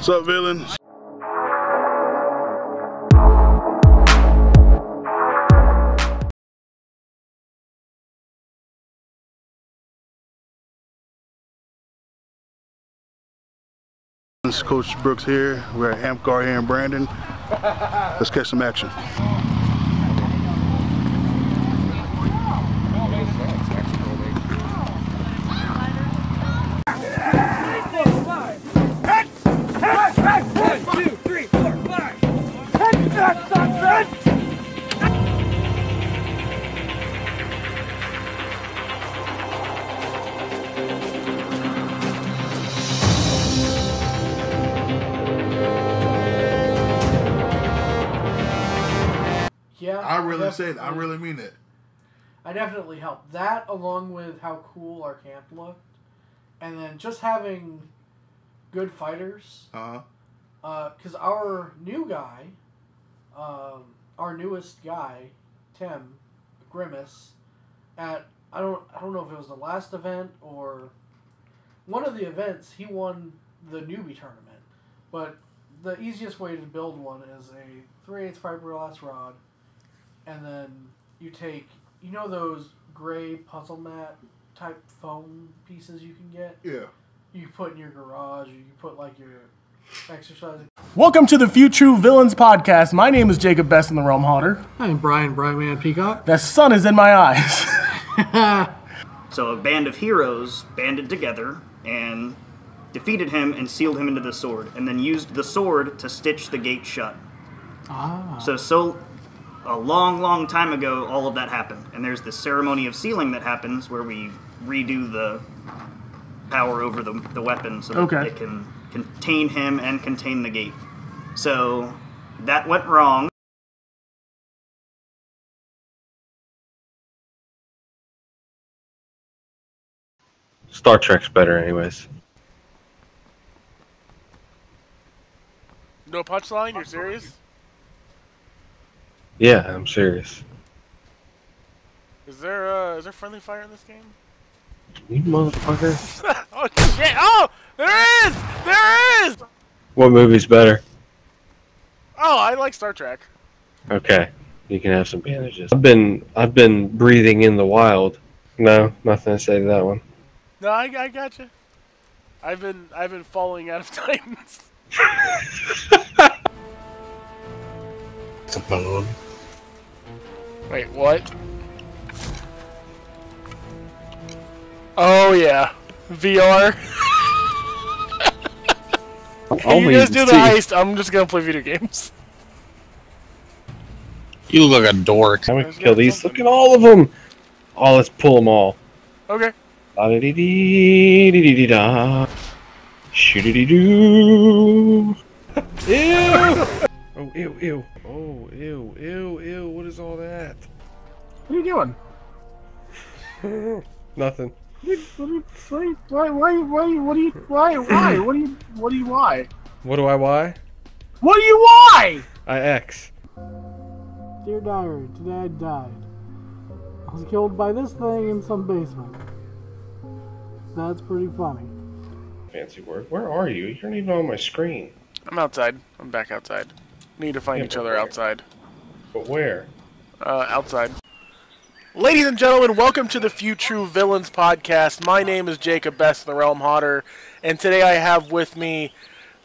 What's up, is Coach Brooks here. We're at Amtgard here in Brandon. Let's catch some action. I really say it. I really mean it. I definitely helped. That along with how cool our camp looked, and then just having good fighters. Uh huh. Because our new guy, um, our newest guy, Tim Grimace, at I don't I don't know if it was the last event or one of the events, he won the newbie tournament. But the easiest way to build one is a 3 8 fiberglass rod, and then you take you know those gray puzzle mat type foam pieces you can get. Yeah. You put in your garage. Or you put like your exercise Welcome to the Few True Villains podcast. My name is Jacob Best in the Realm Haunter. I'm Brian Brightman Peacock. The sun is in my eyes. So a band of heroes banded together and defeated him and sealed him into the sword, and then used the sword to stitch the gate shut. Ah. So so a long, long time ago, all of that happened, and there's this ceremony of sealing that happens where we redo the power over the, the weapon so that Okay. it can contain him and contain the gate. So that went wrong. Star Trek's better, anyways. no punchline? You're serious? Yeah, I'm serious. Is there uh, is there friendly fire in this game? You motherfucker. oh shit! Oh, there is! There is! What movie's better? Oh, I like Star Trek. Okay, you can have some bandages. I've been I've been breathing in the wild. No, nothing to say to that one. No, I, I gotcha. I've been I've been falling out of Titans. Capone. Wait, what? Oh yeah, VR. Can you guys do the heist? I'm just gonna play video games. You look like a dork. How we There's kill these? something. Look at all of them. Oh, let's pull them all. Okay. Shoo-dee-dee-doo. Ew! Oh, ew, ew. Oh, ew, ew, ew. What is all that? What are you doing? Nothing. What are you? Why? Why? Why? What do you? Why? Why? What do you? What do you? Why? What do I why? What do you? Why? I X. Dear diary, today I died. I was killed by this thing in some basement. That's pretty funny. Fancy word. Where are you? You're not even on my screen. I'm outside. I'm back outside. Need to find Yeah, each other where? outside. But where? Uh, outside. Ladies and gentlemen, welcome to the Few True Villains podcast. My name is Jacob Best, the Realm Hotter, and today I have with me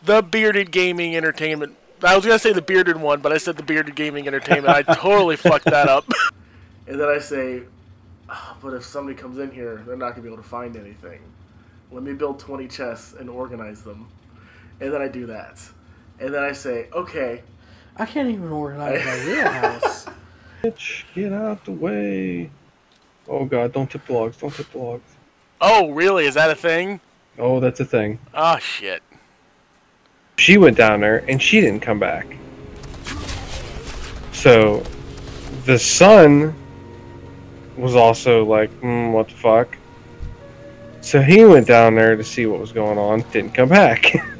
the Bearded Gaming Entertainment. I was gonna say the bearded one, but I said the Bearded Gaming Entertainment. I totally fucked that up. And then I say, "Ah, but if somebody comes in here, they're not gonna be able to find anything. Let me build 20 chests and organize them. And then I do that. And then I say, okay, I can't even organize my real house. Bitch, get out the way. Oh god, don't tip the logs. Don't tip the logs. oh really? Is that a thing? Oh, that's a thing. Oh shit. She went down there and she didn't come back. So, the son was also like, hmm, what the fuck? So he went down there to see what was going on, didn't come back.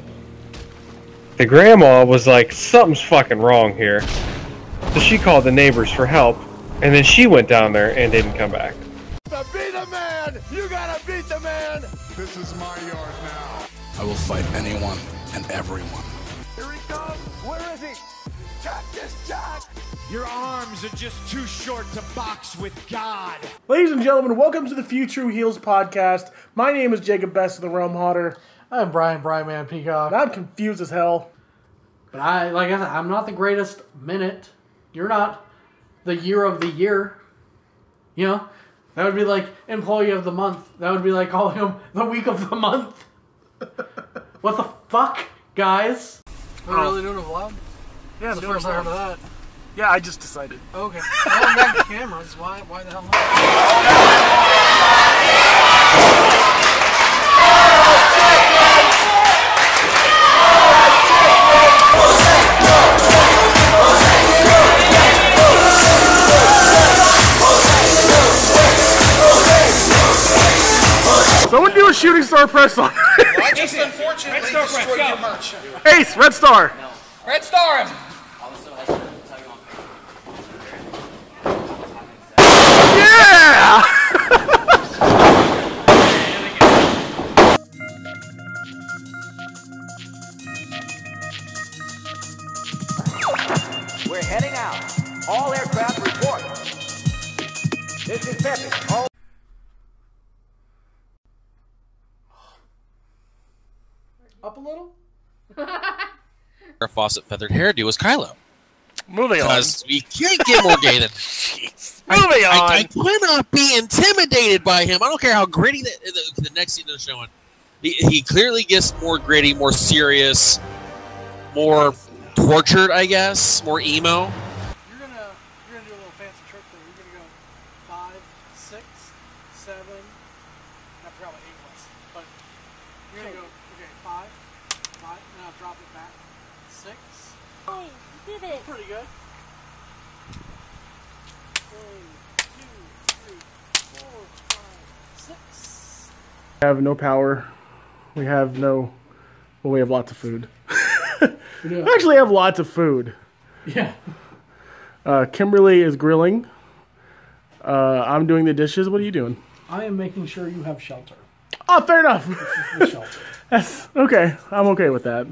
the grandma was like, something's fucking wrong here. So she called the neighbors for help, and then she went down there and didn't come back. I will fight anyone, and everyone. Here he comes. Where is he? Cactus Jack. Your arms are just too short to box with God. Ladies and gentlemen, welcome to the Few True Heels podcast. My name is Jacob Best of the Realm Hotter. I'm Brian Bryman Peacock. I'm confused as hell. But I like I said, I'm not the greatest minute. You're not the year of the year. You know? That would be like employee of the month. That would be like calling him the week of the month. what the fuck, guys? We're really doing a vlog? Yeah, That's the first I heard of that. Yeah, I just decided. Okay. Well, I'm back to cameras. Why why the hell not? Someone do a shooting star press on. I just unfortunately destroyed your merch. Ace, Red Star. Red Star him. Heading out. All aircraft report. This is Pepe. All Up a little? Farrah Fawcett feathered hairdo was Kylo. Moving on. Because we can't get more gay than Moving on. I, I cannot be intimidated by him. I don't care how gritty the, the, the next scene they're showing. He, he clearly gets more gritty, more serious, more tortured, I guess, more emo. You're gonna you're gonna do a little fancy trick there. You're gonna go five, six, seven. I forgot what eight was, but you're gonna go okay five, five, and I'll drop it back. Six. Hey, you did it. Pretty good. One, two, three, four, five, six. We have no power. We have no. Well, we have lots of food. we actually have lots of food. Yeah. Uh, Kimberly is grilling. Uh, I'm doing the dishes. What are you doing? I am making sure you have shelter. Oh, fair enough. The shelter. That's okay. I'm okay with that.